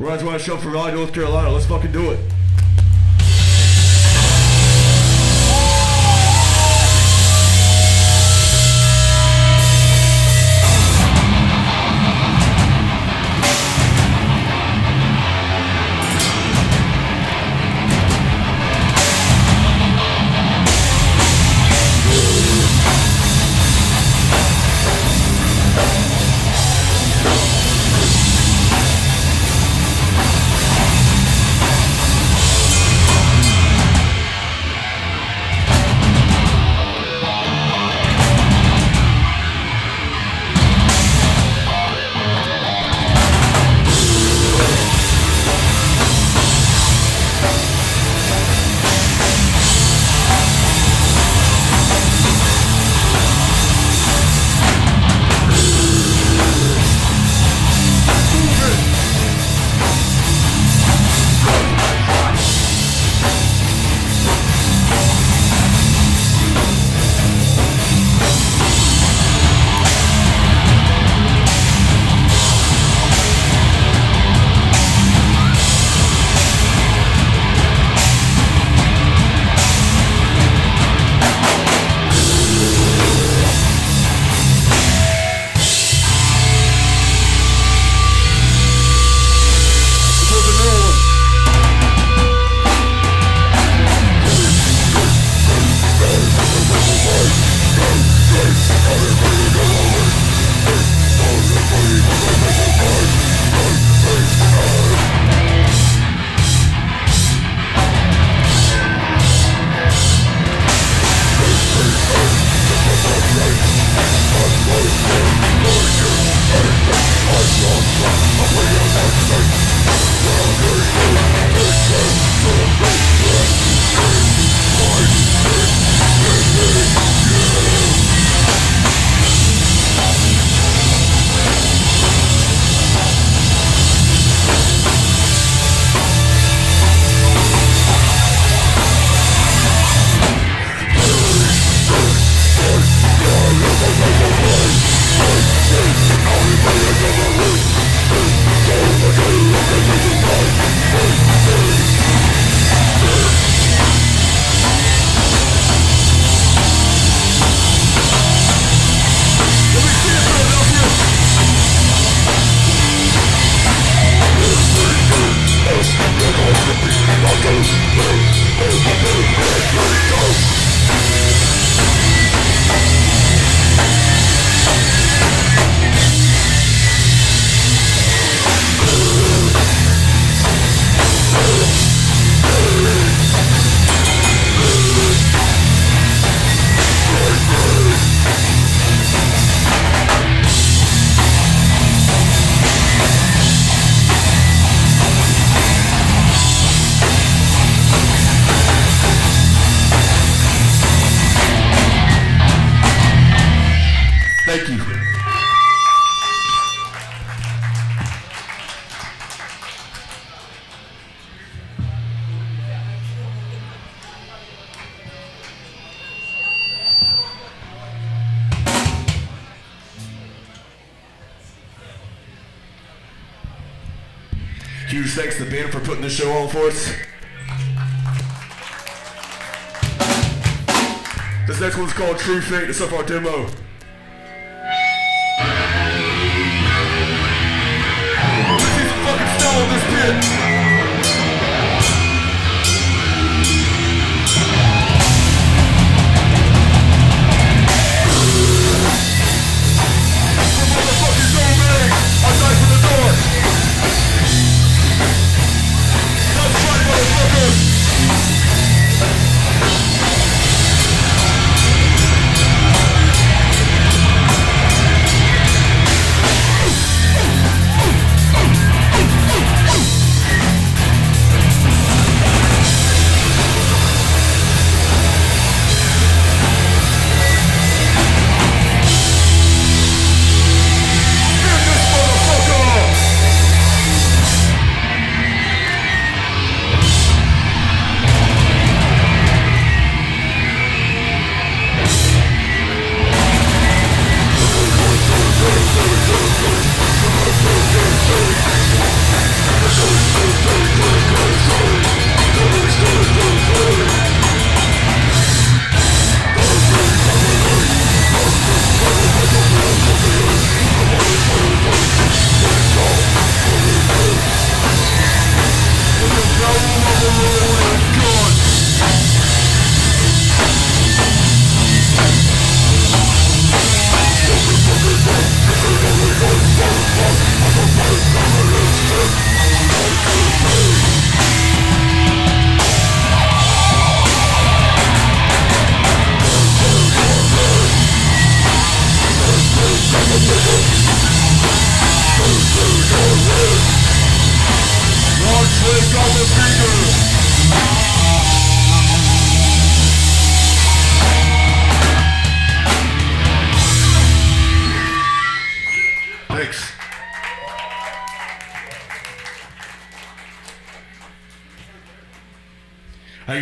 We're on to show from Raleigh, North Carolina. Let's fucking do it. Huge thanks to the band for putting this show on for us. This next one's called True Fate. It's up our demo.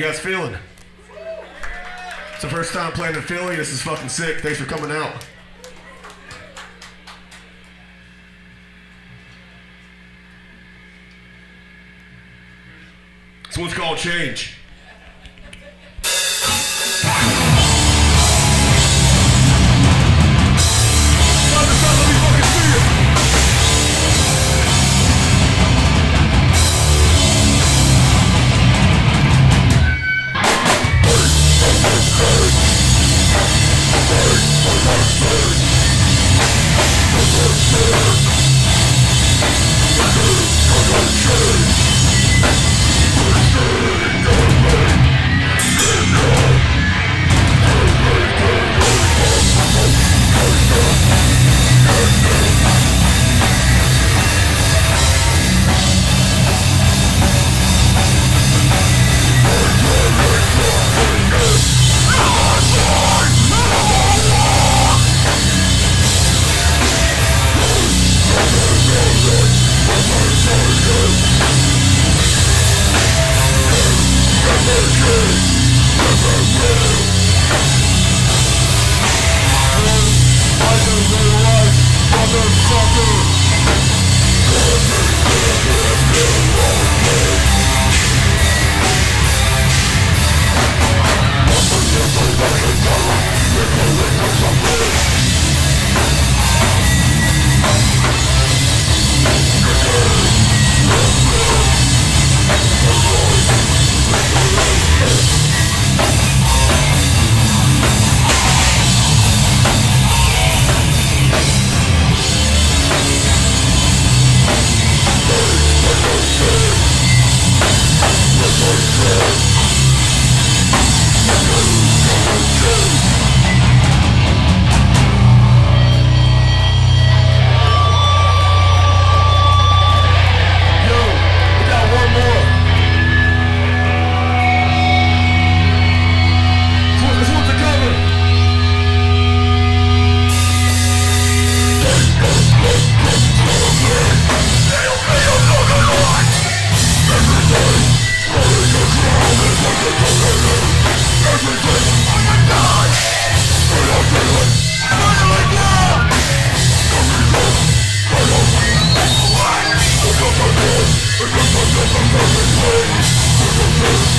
Guys feeling? It's the first time playing in Philly. This is fucking sick. Thanks for coming out. This one's called Change. Change! Thank you.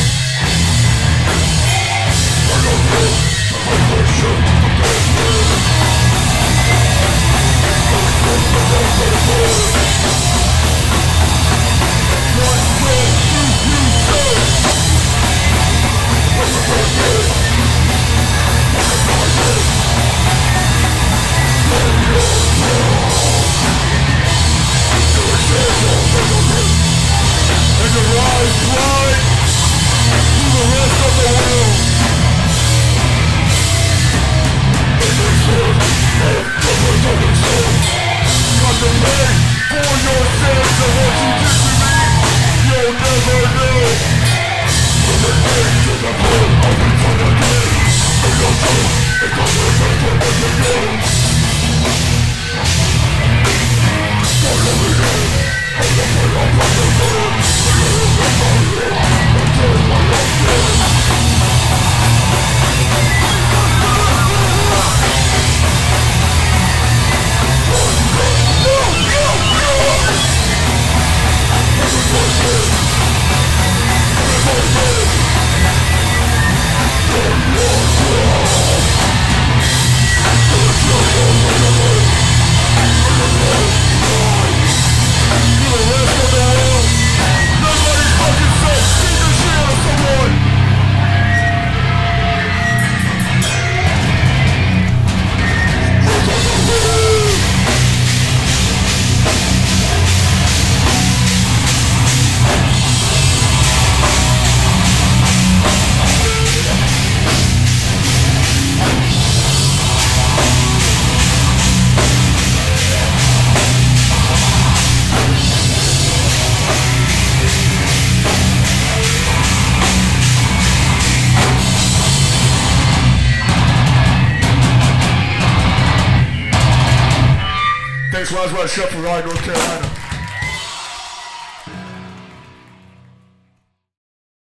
Roswell Shuffle Ride, North Carolina.